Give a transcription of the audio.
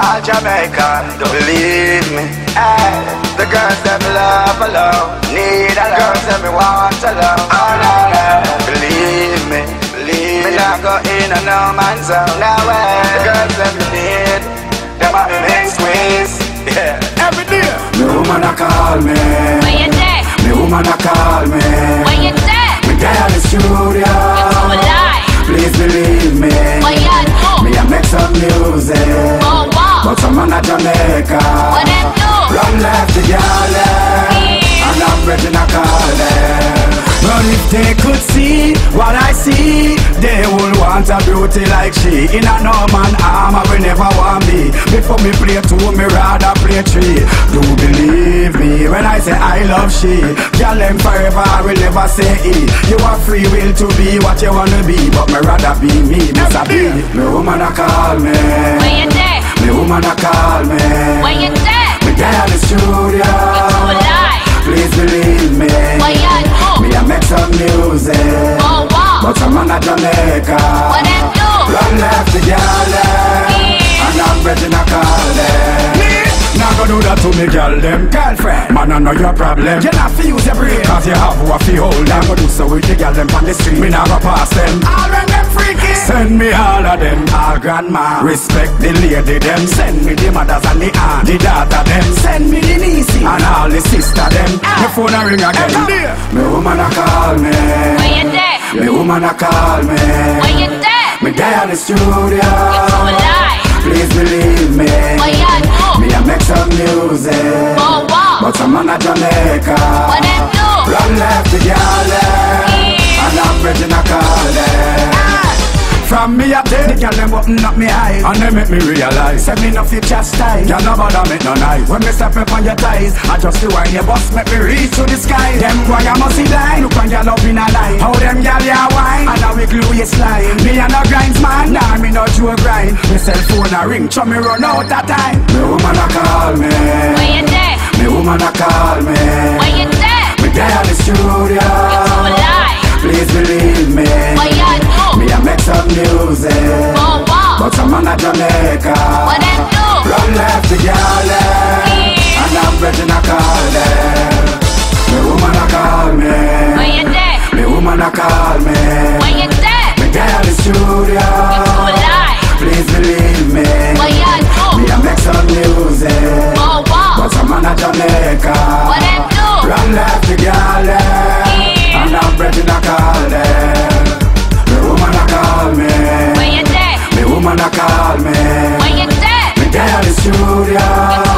all Jamaican, don't believe me. Hey, the girls that me love alone, need a love. Girls that me want alone, oh no, no. Believe me, believe me. Not go in a no man's zone, no way. Eh, the girls that me need, them are me make squeeze. Yeah, every day. Me woman a call me. Where you there? Me woman a call me. Where you there? Me there in the studio. I'm alive. Please believe me. Where you do? Me a make some music. They could see what I see. They will want a beauty like she. In a Norman arm I will never want me. Before me play two me rather play three. Do believe me when I say I love she. Girl them forever I will never say E You have free will to be what you wanna be But me rather be me, Miss a be Me woman a call me. When you there? Me woman a call me. When you there? me there in the Jamaica. What them do? Run left the girl And I'm ready to call them. Now go do that to me, girl, them girlfriend. Man, I know your problem. You not fuse your brain, cause you have what you hold them. Go do so with the girl them on the street. Me now go pass them. All when them freaky. Send me all of them, all grandma. Respect the lady them. Send me the mothers and the aunt, the daughter them. Send me the niece and all the sister them. Ah. My phone a ring again. Me woman a call me. Where you there? Me woman a call me. Where you there? Me there in the studio. Please believe me. Do? Me I make some music. Oh, wow. But I'm on a me up there, the girl them open up me eyes. And they make me realize. Say me no fit chastise. Girl no bother make no nice When me step up on your thighs I just the wine your boss make me reach to the sky. Them boy I must see line Look on your love in a line. How them girl ya wine. And now we glue your slime. Me and no grinds man. Nah me no Joe grind Me cell phone a ring. So me run out of time. Me woman a call me. Where you there? Me woman a call me. Where you there? Me there in the studio music Oh, wow. But I'm on a Jamaica What do? Run left the girl eh? And I'm ready to call them Me woman a call me Where you there? Me woman a call me Where you there? Me in the studio. Please believe me you do? Me I make some music Oh, wow. But I'm on a Jamaica What do? Run left the girl eh? Where you there?